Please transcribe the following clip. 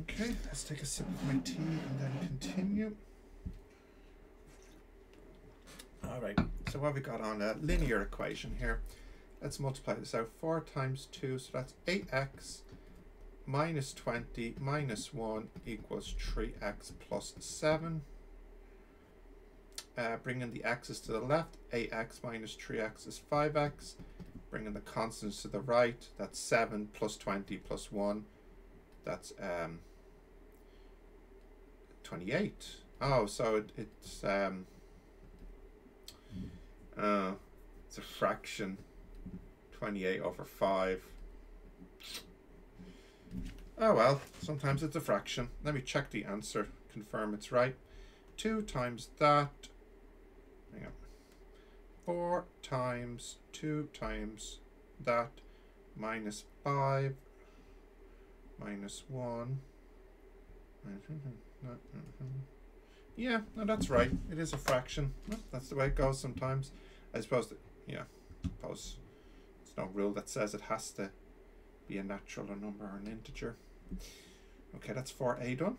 Okay, let's take a sip of my tea and then continue. All right, so what we got on a linear equation here? Let's multiply this out. 4 times 2, so that's 8x minus 20 minus 1 equals 3x plus 7. Uh, bringing the x's to the left, 8x minus 3x is 5x. Bringing the constants to the right, that's 7 plus 20 plus 1. That's um, 28. Oh, so it, it's um, uh, it's a fraction. 28 over 5. Oh well, sometimes it's a fraction. Let me check the answer, confirm it's right. 2 times that. Hang on. 4 times 2 times that minus 5 minus 1. Yeah, no, that's right. It is a fraction. That's the way it goes sometimes. I suppose, that, yeah, I suppose there's no rule that says it has to be a natural number or an integer. Okay, that's 4a done.